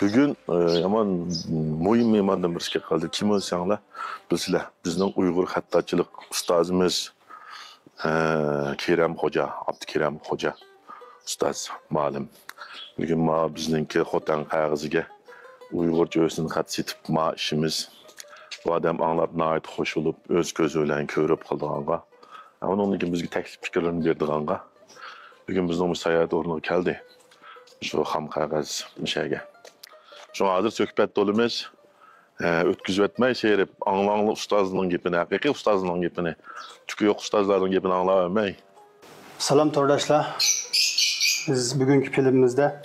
bugun e, yomon mo'yin me'mordan birisiga qildi kim bo'lsanglar bizlar bizning uyg'ur xattachilik ustozimiz e, keram xo'ja abdukeram xo'ja ustoz ma'lim bugun ma bizningki xotan qayg'iziga uyg'urcha o'sin xat setib ma ishimiz. Bu odam anglab nihoyat xush bo'lib o'z ko'zi bilan ko'rib qildiganga undan bizga taklif fikrlarni berdiganga bugun bizni sayohat o'rniga keldi. Shu ham qag'iz o'shaga Şoňa hazır söhbet dolumyş. E, ötküzüp etmey şeýerip anlaňly ustazynyň gepini, hakyky ustazynyň gepini, tükü ýok ustazlaryň gepini anlap bilmeý. Salam tordaşlar. Biz bugünkü filmimizde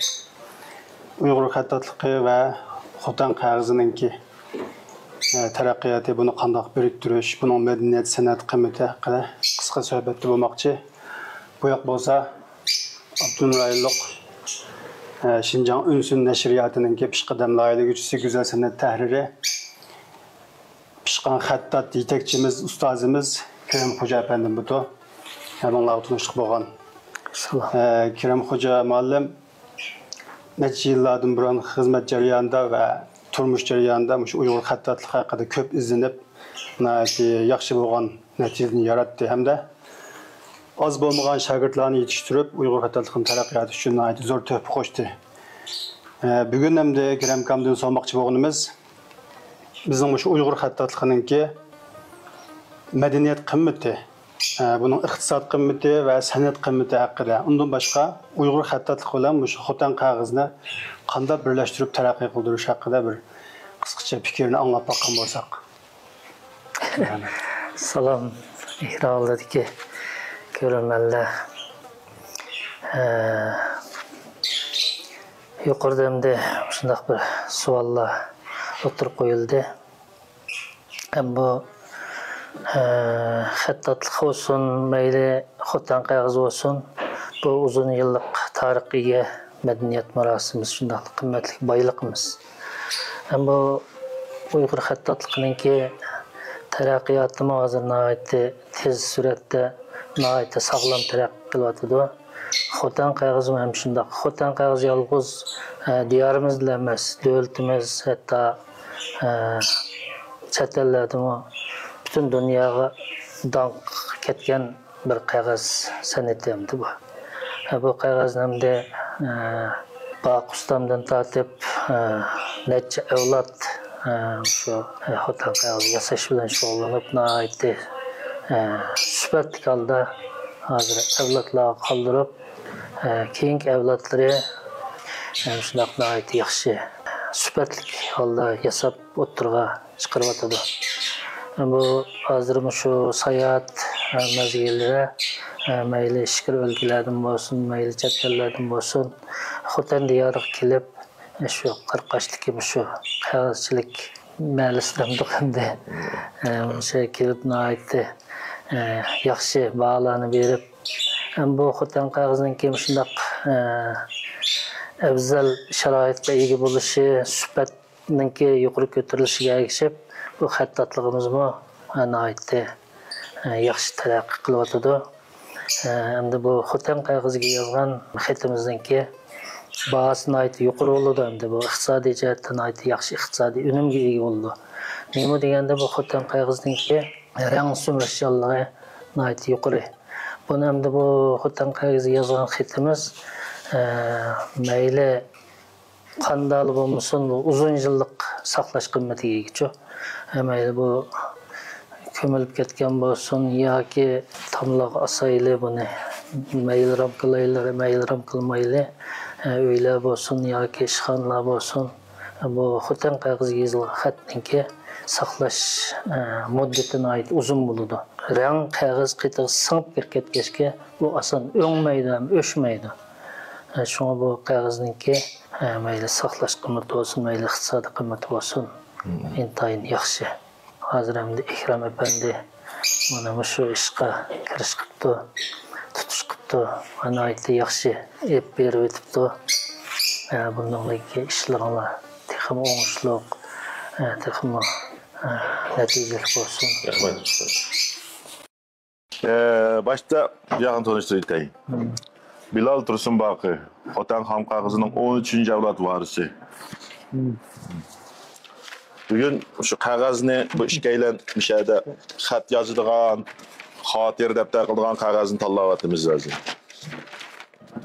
Uygur Hatatlıkı ve Xotan Kağızı'nınki e, terakkiyatı, bunu kandak biriktiriş, bunun medeniyet, sanat kıymeti hakkında kısa söhbetli bulmakçı. Bu yak bolsa Abdülraylıq Şincan Ünsün Nəşriyyatının ki, Pişqədəm Laylı Gücüsü Güzel Sənət Təhriri Pişqan Xəttat yetəkçimiz, ustazımız Kerem Xoca əpəndim budur. Həminlə otunuşluq boğan. Kerem Xoca müəllim neçə illərdən buran xidmət cəryanında və turmuş cəryanında Uyğur xəttatlıq haqqında köp izlenib, yaxşı boğan nəticini yaratdı. Həm də oz bo'lmagan shogirdlarni yetishtirib uyg'ur xattotligini taraqqiyoti uchun zo'r tuhfa qo'shdi bugun hamda kiramkamdan so'ramoqchi bo'lganimiz bizning shu uyg'ur xattotliginiki madaniyat qimmati buning iqtisod qimmati va san'at qimmati haqida undan boshqa uyg'ur xattotlik bilan shu xotan qog'ozni qanday birlashtirib taraqqiy qildirish haqida bir qisqacha fikrni anglab boqqan bo'lsak salom көрермәнлер юқорда эмне ушундак бир суаллар отуруп коюлду эми бу хаттатлык болсун мейли хотан кайгыз болсун бу узун жылдык тарыхка ээ мәдениет мұрасымыз шындақ қымбатлық байлығымыз әмі ұйғыр хаттатлығының ке тарақиятымы азырына айтты тез суретте наайты сағлам тараққи кылып Хотан кайгызым эми шундай. Хотан кайгыз жалгыз диярымыз деле эмес, дөлтүмүз, хатта чет элдердеме бүтүн дүйнөөгө даңк кеткен бир кайгыз санет эмди бу. Бу кайгыз эмди Пакистандан тартып нече эвлад ушу Хотан кайгыз ясаш менен шоголонуп, sifatli holda hozir avlodlarga qoldirib keyingi avlodlari shundoq yaxshi sifatli holda yasab o'ttirg'a chiqaryotidi bu hozir shu sayohat e, mazgilida e, mayli ishkir o'lkalardan bo'lsin mayli chet ellardan bo'lsin xotin diyoriga kelib shu qirqoshdagi shu qog'ozchilik mahallasidan hamda o'sha kelib noaytdi yaxshi baholarni berib bu xotin xotan kim shundoq afzal sharoitga ega bo'lishi suhbatniki yuqori ko'tarilishiga ergishib bu xattotligimizmi nihoyatda yaxshi taraqqiy qilyotidi endi bu xotin qog'oziga yozgan xatimizniki bahosi nihoyatda yuqori bo'ladi endi bu iqtisodiy jihatdan yaxshi iqtisodiy unumga ega bo'ldi nima deganda bu xotin qog'ozniki рәң сумрышчанлығы найт юқыры. Бұны әмді бұл құттан қағыз язған қитіміз мәйлі қандалы болмысын ұзын жылдық сақлаш қымметіге чо. Мәйлі бұл көміліп кеткен болсын, яки тамлақ асайлы бұны мәйлі рам қылайлы, мәйлі рам қылмайлы, өйлі болсын, яки шықанла болсын. Бұл құттан қағыз язылған қаттың saqlash muddati uzun bo'ladi rang qog'oz qitig'i singib kirib ketgachga bu oson o'ngmaydi ham o'chmaydi. Shunga bu qog'ozniki mayli saqlash qimmati bo'lsin mayli iqtisodiy qimmati bo'lsin intayin yaxshi. Hozir endi ikrom apandi mana shu ishga kirish qilibdi tutish qilibdi nihoyatda yaxshi ep berib o'tibdi. Bundagi ishlaringlar texmi o'ngishli texmi natijali bo'lsin rahmat başta yağın tanıştırayım. Bilal Tursun Bakı, Otan Ham Kağızı'nın 13. avlat varisi. Bugun shu qog'ozni bu ishkaylan mishada xat yozadigan, xotir daftar qiladigan qog'ozni tanlayapmiz hozir.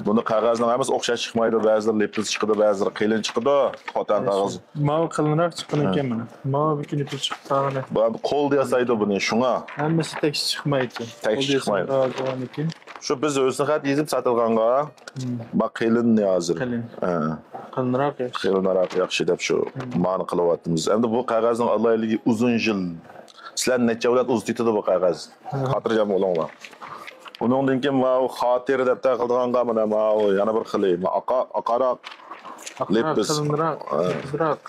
Buni qog'ozni hammasi o'xshash chiqmaydi, ba'zilar lepsiz chiqadi, ba'zilar qiyin chiqadi, xotan qog'oz. Mal qilinroq chiqqan ekan mana. Chiqib tag'ini. Bu qo'lda yasaydi buni, shunga. Hammasi tekis chiqmaydi. Tekis chiqmaydi. Shu biz o'zini xat yezib sotilganga, qiyin hozir. Qiyin. Ha. Qilinroq yaxshi. Qilinroq yaxshi deb shu ma'ni qilyapmiz. Endi bu qog'ozning Allohligi uzun yil. Sizlar necha avlod uzitadi bu qog'oz? Xotirjam bo'linglar. Uningdan keyin va xotir deb taqilganga mana ma yana bir xili, ma aqa aqaroq Leppiz. Qilinroq. Qilinroq.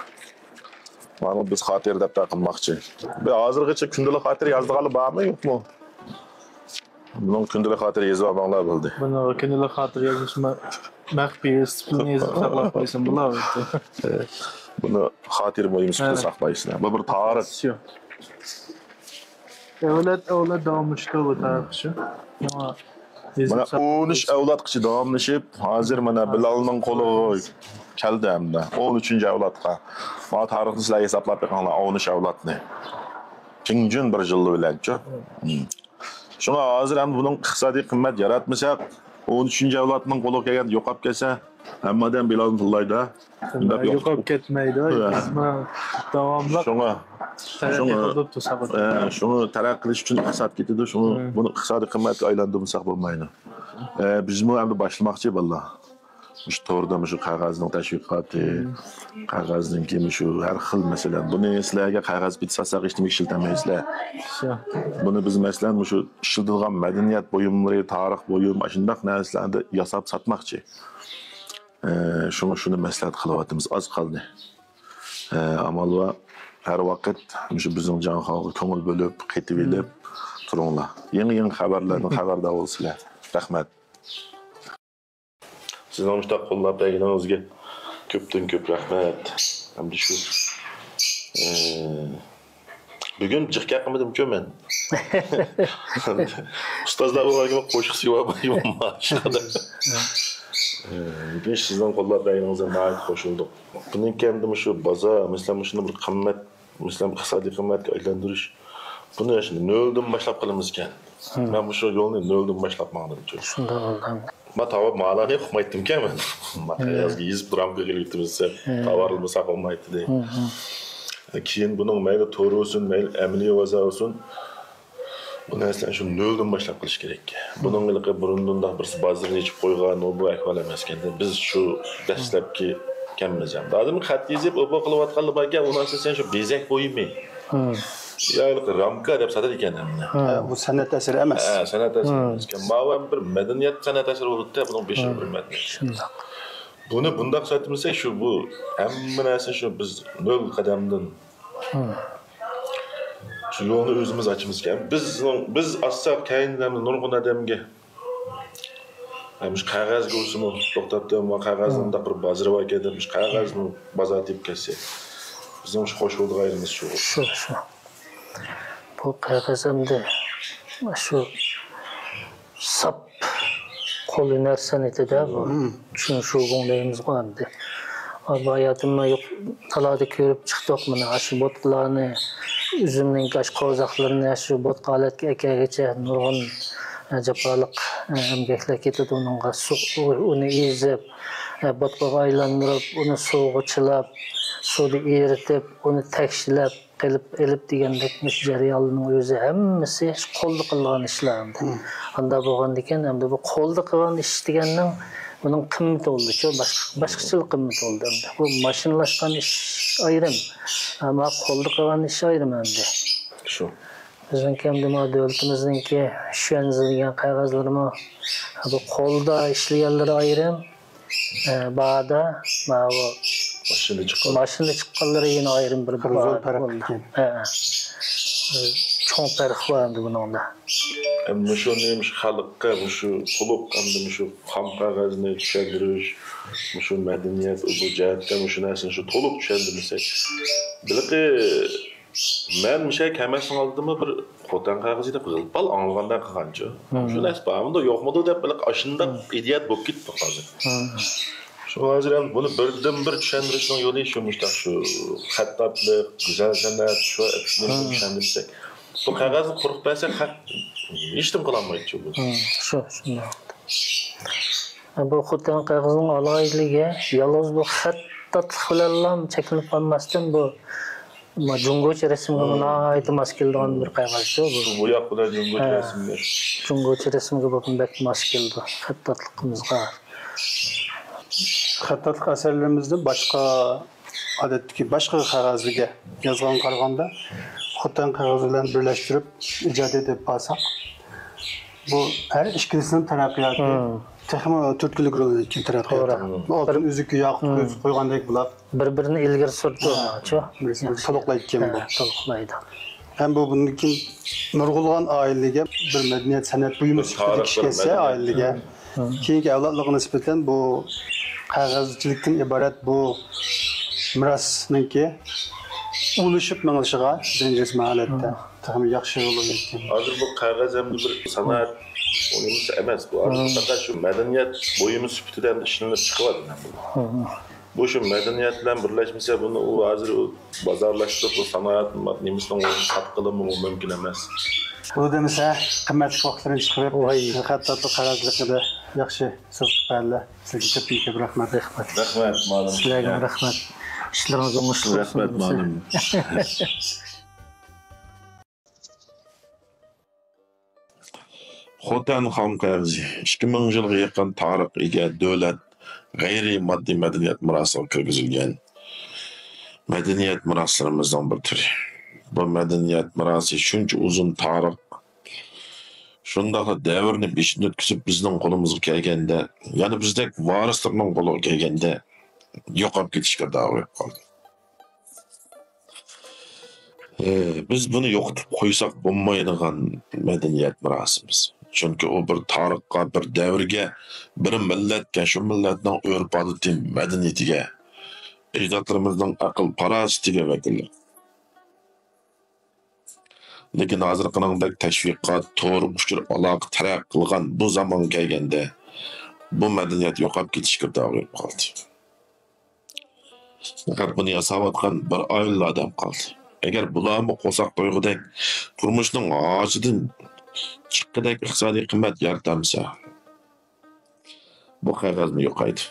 mana biz xotir deb taqilmoqchi. Bu hozirgacha kundalik xotir yozdigani bormi, yo'qmi? Bunun kundalik xotir yozib olmanglar bo'ldi. Buni kunilik xotir yozish maxfiy disiplinni yozib saqlab qo'ysin bular. Buni xotir bo'yimiz Ha. saqlaysizlar. Bu bir tarix. Все. Avlod avlod davomlashdi bu tarix shu. Mana yozib Mana saqlab 13 avlodgacha davomlashib, hozir mana Bilalning qo'li keldi hamda 13 avlodga. Mana tarixni sizlar hisoblab beqinglar 13 avlodni. Kingjun bir yil bilanchi. Shunga hozir ham buning iqtisodiy qimmat yaratmasak, 13-нче авлатның колы кәгән юкап кәсә, һәммәдән билан туллайда. Юкап кетмәйдә, исме дәвамлы. Шуңа Şunu, şunu tarak kılış için ıksat getirdi. Şunu, bunu ıksadı kıymetli aylandı mısak bulmayın. Bizim bu hem de başlamakçı vallahi. torda shu qog'ozni tashviqoti qog'ozniki shu har xil masalan buni sizlarga qog'oz bitta sasaq hech nima ishlatamaysizlar buni biz masalan shu ishlatilgan madaniyat buyumlari tarix buyum mana shundaq narsalarni yasab sotmoqchi shunga shuni maslahat qilyapmiz oz qoldi. Amal va har vaqt shu bizning jonxoga ko'ngil bo'lib qaytib elib turinglar yangi yangi xabarlardan xabardor bo'lsizlar. Rahmat. sizni o'sha qo'llabdagidan o'ziga ko'pdan ko'p rahmat hamda shu bugun jiqqa qilmadim ku men ustozlar bo'lganima qo'shiq mashqada bugun sizdan qo'llabdagilaringizga nayt qo'shildik bundan kamda shu baza mislan shuni bir qimmat mislan iqtisodiy qimmatga aylantirish buni noldan boshlab qilamiz ekan man shu yo'lni noldan boshlab mangdim shunday bo'lgan Ma tavab ma'lani uqmaydim ekan men. Ma yazga yezib turam qilibdimsa, tavarılmasa olmaydi dey. Keyin buning mayli to'g'ri bo'lsin, mayli amaliy vaza bo'lsin. Bu narsalarni shu noldan boshlab qilish kerak. Buning ilqi burundan bir bozorni ichib qo'ygan bu ahvol emas ekan. Biz shu dastlabki kammiz. Hozir xat yezib o'pa qilayotganlar borga, uning sen shu bezak qo'ymaymi? Ya ramka deb sotar ekan bu san'at asari emas. Ha, san'at asari ekan. Ma'lum bir madaniyat san'at asari bo'ldi-da, buning beshi bir madaniyat. Shundoq. Buni bundaq satmasak shu bu hamma narsa shu biz nol qadamdan shu yo'lni o'zimiz ochimiz ekan. Biz biz assak kayinlarni nurg'un odamga Hamish qog'ozga o'simi to'xtatdi va qog'ozni bir bozor bor ekan deb qog'ozni bozor deb kelsa. Bizning shu qo'shildi g'ayrimiz shu. Shu shu. Bu qog'ozimda shu sap qo'li narsani aytadi bu. Chun shu deymiz qo'yamdi. Bayatimma yo'q talada ko'rib chiqdik mana shu botqlarni üzümning kaş qozoqlarini shu botqa holatga akagacha nurg'un jafolik emgaklar ketadi uningga suv uni ezib botqaga aylantirib uni suvga chilab suvni eritib uni takshilab qilib ilib degandek jarayonning o'zi hammasi qo'lda qilgan ishlar anda bo'lgandan keyin endi bu qo'lda qilgan ish deganning buning qimmati bo'ldi shu boshqa boshqacha qimmati bo'ldi endi bu mashinalashgan ish ayrim ammo qo'lda qilgan ish ayrim endi Shu. bizniki demak davlatimizniki degan qog'ozlarmi bu qo'lda ishlaganlari ayrim ba'da bu Maşınla chiqqan. Maşınla chiqqanlari yana ayrim bir bir zo'r farq Ha. Cho'ng farq bor endi buningda. Endi shu nemish xalqqa shu quluq endi shu qam qog'ozni tushundirish, shu madaniyat bu jihatda shu narsani shu to'liq tushundirmasak, bilaqi Мен миша кәмәсен алдымы бер хотан кагызыда кызыл бал аңлганда кылганчы. Шунас бамында юкмыды деп билек ашында идеят булып китте хәзер. shu ajram buni birdan bir tushuntirishning yo'li shu mushtaq Бұл xattotlik құрық бәсе shu ештім қыламайды qog'ozni бұл. bersak hech nima qilolmaydi shu bu. Xuddi qog'ozning oloyiligi yolg'iz bu xattotlik bilan cheklanib qolmasdan bu jungocha rasmga munayta mos бір bir qayg'azchu bu Бұл yoq bilan jungocha ресімге шығататық әсерлерімізді басқа әдетке басқа қағазге жазған қарғанда құтан қағазымен бірлестіріп ижад деп алсақ бұл әр ішкісінің тарақияты тхм түрткілік рөл ойнайды тарақия алтын үзікке яқұт көз қойғандай бұлар бір бірін ілгері сүртітолықлайды екен бұл толықлайды әм бұл бұдан кейін нұрғұлған айлыге бір мәдениет сәнет бұйымы шықты кішкенсе айлыге кейінгі әулатлығы нісбетен бұл qog'ozchilikdan iborat bu merosninki ulashib mingishiga birinchi holatda taxmin yaxshi yo'l o'tgan Hazır bu hem de bir sanat oyunumuz emez bu. Hazır fakat şu medeniyet boyumu süpütüden işlenip çıkıvadı. Bu şu medeniyetle birleşmişse bunu o hazır o bazarlaştırıp o sanat nemisinin oyunu katkılı mı o bu demasa qimmatli vaqtlarini chiqarib xattatli qarazligida yaxshi so'z chiqardilar sizga katta ko'p rahmat rahmat. Rahmet malum. sizlarga rahmat. Ishlaringiz o'ngishli bo'lsin Rahmet malum. Xotan Xon Qarzi 2000 yılga yaqin tarix ega davlat g'ayriy moddiy madaniyat mirosiga kirgizilgan. Madaniyat miroslarimizdan bir turi. Bu madaniyat mirosi shuncha uzun tarix shundoq davrni beshini o'tkazib bizning qo'limizga kelganda ya'ni bizdek varislarning qo'liga kelganda yo'qolib ketishga davr qoldi. Ee, biz bunu yo'qotib qo'ysak bo'lmaydigan madaniyat mirosimiz. Chunki u bir tarixga, bir davrga, bir millatga, shu millatning urf odati, madaniyatiga, ajdodlarimizning aql farosatiga vakillik. Lekin hozirgidek tashviqot, to'g'ri uchur aloqa taraq qilgan bu zamon kelganda bu madaniyat yo'qolib ketishga davr qoldi. Faqat buni yasayotgan bir oila odam qoldi. agar bularni qo'saq to'yg'idek turmushning ojidan chiqqidek iqtisodiy qimmat yaratamsa bu qog'ozni yo'qaydi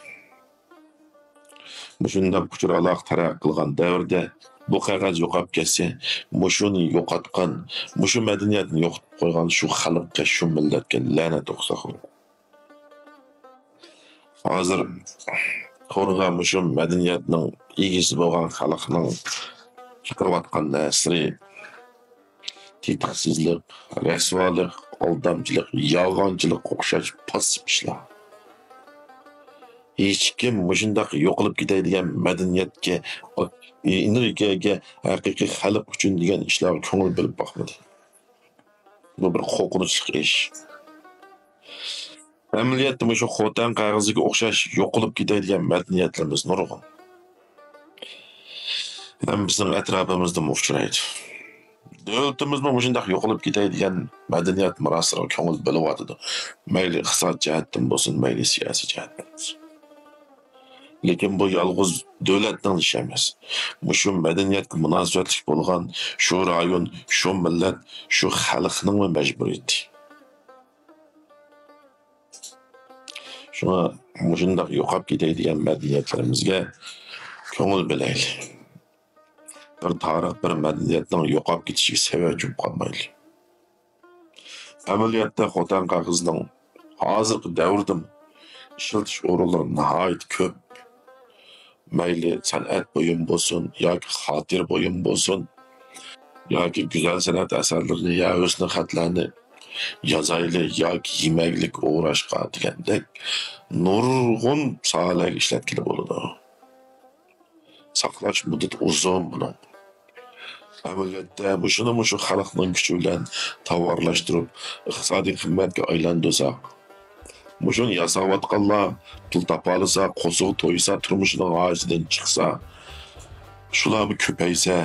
shundan kuchur aloq taraq qilgan davrda bu qog'oz yo'qolib ketsa mushuni yo'qotgan mushu madaniyatni yo'qotib qo'ygan shu xalqqa shu millatga la'nat o'qisa hozir qo'rg'a mushu madaniyatning egisi bo'lgan xalqning chiqarayotgan nasri tetiksizlik rasvolik aldamchilik yolg'onchilik o'xshash pasib ishlar. Hech kim mushundoq yo'qolib ketadigan madaniyatga e, energiyaga haqiqiy xalq uchun degan ishlarga ko'ngil bo'lib boqmadi. Bu bir qo'rqinchli ish. Amaliyotda shu xotan qog'oziga o'xshash yo'qolib ketadigan madaniyatlarimiz nurg'un. Ham bizning atrofimizda uchraydi. Davlatimiz mana shundoq yo'qolib ketadigan madaniyat mirosiga ko'ngil bo'lyotidi mayli iqtisod jihatdan bo'lsin mayli siyosiy jihatdan bo'lsin. Lekin bu yolg'iz davlatning ishi emas. Shu madaniyatga munosabatli bo'lgan shu rayon shu millat shu xalqning majburiyati shuna shundoq yo'qolib ketadigan madaniyatlarimizga ko'ngil bilaylik. Bir tarix bir madaniyatning yo'qolib ketishiga sabab bo'lib qolmaylik. Amaliyotda xotin qog'ozning hozirgi davrda ishlatish o'rinlari nihoyat ko'p. Mayli san'at buyum bo'lsin yoki xotir buyum bo'lsin yoki go'zal san'at asarlarini yo husni xatlarni yozayli yoki yemaklik o'rashqa degandek nurg'un sohalarga ishlatgili bo'ladi. Saqlash muddati uzun buni amaliyotda shuni shu xalqning kuchi bilan tovarlashtirib iqtisodiy qimmatga aylantirsak shuni yasayotganlar pul topolisa qo'shiq to'ysa turmushining ojidan chiqsa shularni ko'paysa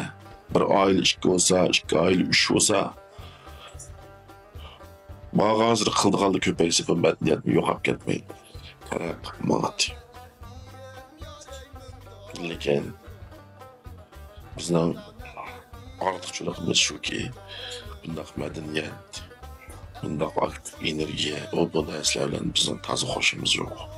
bir oila ikki bo'lsa ikki oila uch bo'lsa hozir qildiganlar ko'paysa бұл madaniyat yo'qolib кетмейді taraqqi bo'ladi lekin bizning ortiqchiligimiz shuki bundaq madaniyat bundaq aktiv energiya, o bu nəslərlə bizim təzə xoşumuz yox.